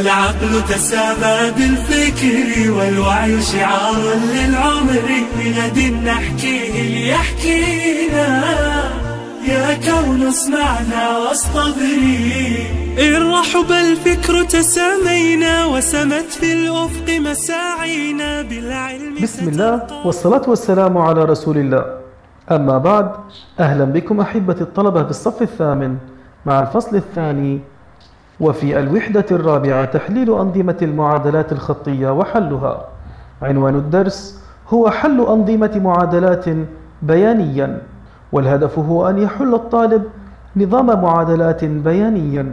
العقل تسامى بالفكر والوعي شعار للعمر غد نحكيه ليحكينا. يا كون اسمعنا واصطبري. إن رحب الفكر تسامينا وسمت في الأفق مساعينا بالعلم بسم الله والصلاة والسلام على رسول الله. أما بعد أهلا بكم أحبة الطلبة في الصف الثامن مع الفصل الثاني وفي الوحدة الرابعة تحليل أنظمة المعادلات الخطية وحلها. عنوان الدرس هو حل أنظمة معادلات بيانيا والهدف هو أن يحل الطالب نظام معادلات بيانيا.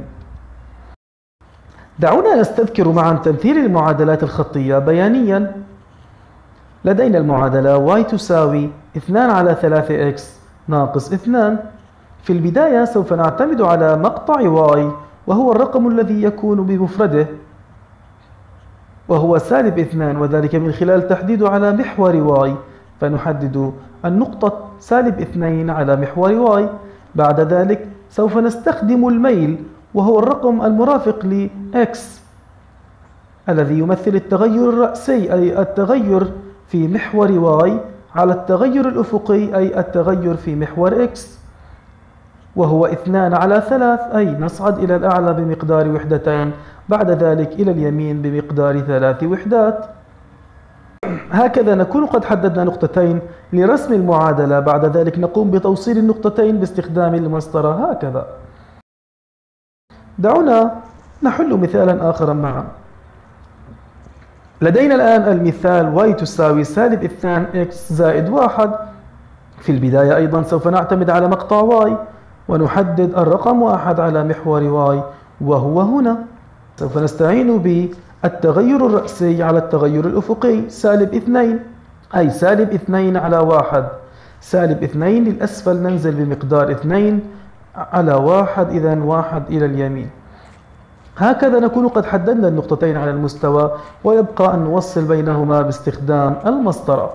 دعونا نستذكر معا تمثيل المعادلات الخطية بيانيا. لدينا المعادلة y تساوي 2 على 3x ناقص 2 في البداية سوف نعتمد على مقطع y وهو الرقم الذي يكون بمفرده. وهو سالب 2 وذلك من خلال تحديده على محور y فنحدد النقطة سالب 2 على محور y بعد ذلك سوف نستخدم الميل وهو الرقم المرافق ل x الذي يمثل التغير الرأسي أي التغير في محور y على التغير الأفقي أي التغير في محور x. وهو اثنان على ثلاث أي نصعد إلى الأعلى بمقدار وحدتين بعد ذلك إلى اليمين بمقدار ثلاث وحدات. هكذا نكون قد حددنا نقطتين لرسم المعادلة بعد ذلك نقوم بتوصيل النقطتين باستخدام المسطرة. هكذا. دعونا نحل مثالا آخر معا. لدينا الآن المثال y تساوي سالب 2 x زائد 1 في البداية أيضا سوف نعتمد على مقطع y. ونحدد الرقم واحد على محور y وهو هنا. سوف نستعين بالتغير الرأسي على التغير الأفقي سالب 2 أي سالب 2 على 1 سالب 2 للأسفل ننزل بمقدار 2 على 1 إذا 1 إلى اليمين. هكذا نكون قد حددنا النقطتين على المستوى ويبقى أن نوصل بينهما باستخدام المسطرة.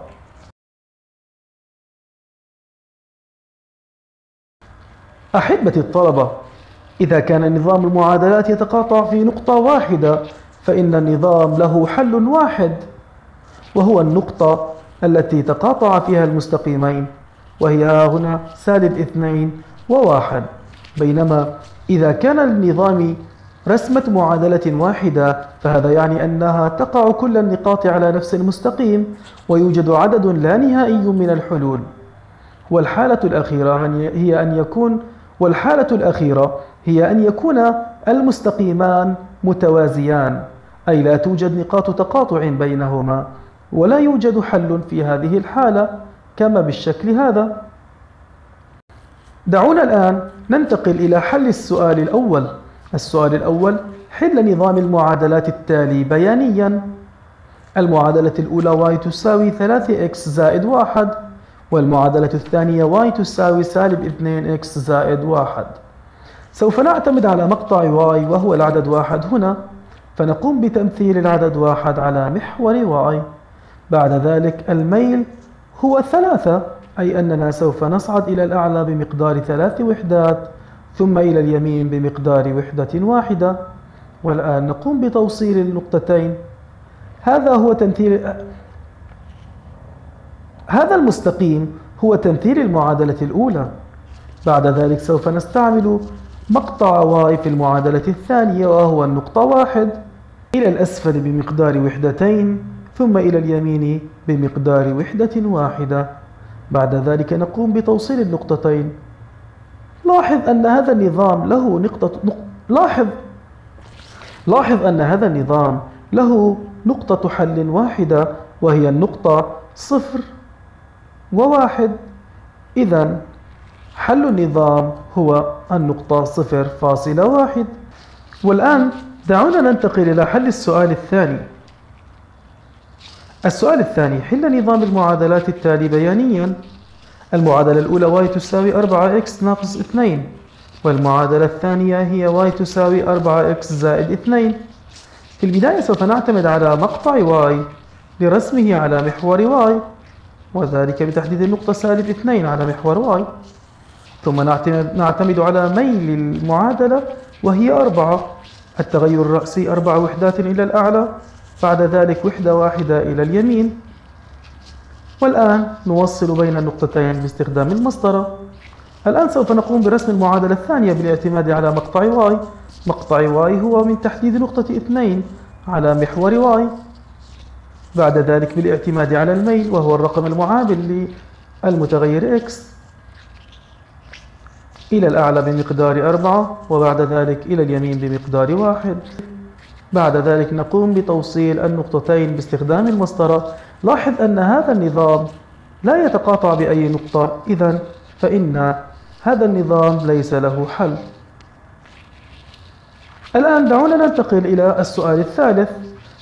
أحبتي الطلبة إذا كان نظام المعادلات يتقاطع في نقطة واحدة فإن النظام له حل واحد وهو النقطة التي تقاطع فيها المستقيمين وهي هنا سالب اثنين وواحد. بينما إذا كان النظام رسمة معادلة واحدة فهذا يعني أنها تقع كل النقاط على نفس المستقيم ويوجد عدد لا نهائي من الحلول. والحالة الأخيرة هي أن يكون والحالة الأخيرة هي أن يكون المستقيمان متوازيان أي لا توجد نقاط تقاطع بينهما ولا يوجد حل في هذه الحالة كما بالشكل هذا. دعونا الآن ننتقل إلى حل السؤال الأول. السؤال الأول حل نظام المعادلات التالي بيانيا. المعادلة الأولى y تساوي 3x زائد 1 والمعادلة الثانية y تساوي سالب 2x زائد 1 سوف نعتمد على مقطع y وهو العدد واحد هنا. فنقوم بتمثيل العدد واحد على محور y. بعد ذلك الميل هو ثلاثة أي أننا سوف نصعد إلى الأعلى بمقدار ثلاث وحدات ثم إلى اليمين بمقدار وحدة واحدة. والآن نقوم بتوصيل النقطتين. هذا هو تمثيل هذا المستقيم هو تمثيل المعادلة الأولى. بعد ذلك سوف نستعمل مقطع y في المعادلة الثانية وهو النقطة واحد. إلى الأسفل بمقدار وحدتين ثم إلى اليمين بمقدار وحدة واحدة. بعد ذلك نقوم بتوصيل النقطتين. لاحظ أن هذا النظام له نقطة نق... لاحظ. لاحظ أن هذا النظام له نقطة حل واحدة وهي النقطة صفر. وواحد. إذا حل النظام هو النقطة صفر فاصلة واحد. والآن دعونا ننتقل إلى حل السؤال الثاني. السؤال الثاني حل نظام المعادلات التالي بيانيا. المعادلة الأولى y تساوي 4x ناقص 2 والمعادلة الثانية هي y تساوي 4x زائد 2 في البداية سوف نعتمد على مقطع y لرسمه على محور y. وذلك بتحديد النقطة سالب 2 على محور y ثم نعتمد على ميل المعادلة وهي 4 التغير الرأسي أربع وحدات إلى الأعلى بعد ذلك وحدة واحدة إلى اليمين. والآن نوصل بين النقطتين باستخدام المسطرة. الآن سوف نقوم برسم المعادلة الثانية بالاعتماد على مقطع y. مقطع y هو من تحديد نقطة اثنين على محور y. بعد ذلك بالاعتماد على الميل وهو الرقم المعادل للمتغير x إلى الأعلى بمقدار أربعة وبعد ذلك إلى اليمين بمقدار واحد. بعد ذلك نقوم بتوصيل النقطتين باستخدام المسطرة. لاحظ أن هذا النظام لا يتقاطع بأي نقطة. إذا فإن هذا النظام ليس له حل. الآن دعونا ننتقل إلى السؤال الثالث.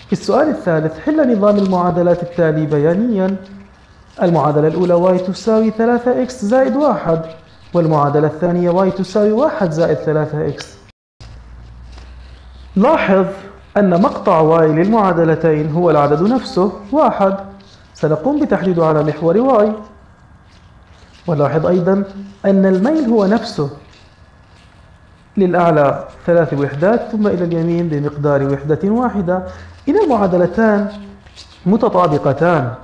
في السؤال الثالث حل نظام المعادلات التالي بيانيا. المعادلة الأولى y تساوي 3x زائد 1 والمعادلة الثانية y تساوي 1 زائد 3x لاحظ أن مقطع y للمعادلتين هو العدد نفسه واحد. سنقوم بتحديده على محور y. ولاحظ أيضا أن الميل هو نفسه. للأعلى ثلاث وحدات ثم إلى اليمين بمقدار وحدة واحدة. إذا المعادلتان متطابقتان.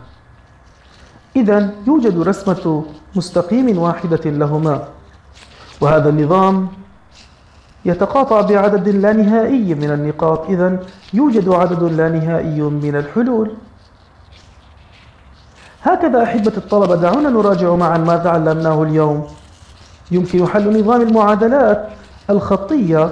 إذا يوجد رسمة مستقيم واحدة لهما. وهذا النظام يتقاطع بعدد لا نهائي من النقاط. إذا يوجد عدد لا نهائي من الحلول. هكذا أحبة الطلبة دعونا نراجع معا ما تعلمناه اليوم. يمكن حل نظام المعادلات. الخطية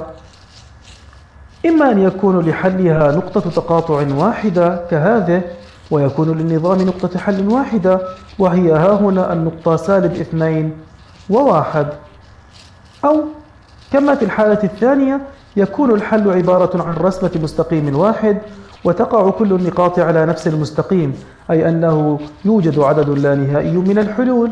إما أن يكون لحلها نقطة تقاطع واحدة كهذه ويكون للنظام نقطة حل واحدة وهي ها هنا النقطة سالب اثنين وواحد. أو كما في الحالة الثانية يكون الحل عبارة عن رسمة مستقيم واحد وتقع كل النقاط على نفس المستقيم أي أنه يوجد عدد لا نهائي من الحلول.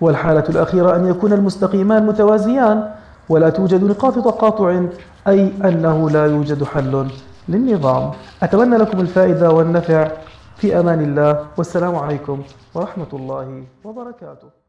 والحالة الأخيرة أن يكون المستقيمان متوازيان ولا توجد نقاط تقاطع أي أنه لا يوجد حل للنظام. أتمنى لكم الفائدة والنفع. في أمان الله. والسلام عليكم ورحمة الله وبركاته.